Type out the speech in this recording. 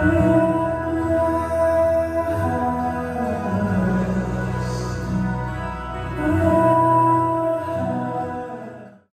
Oh.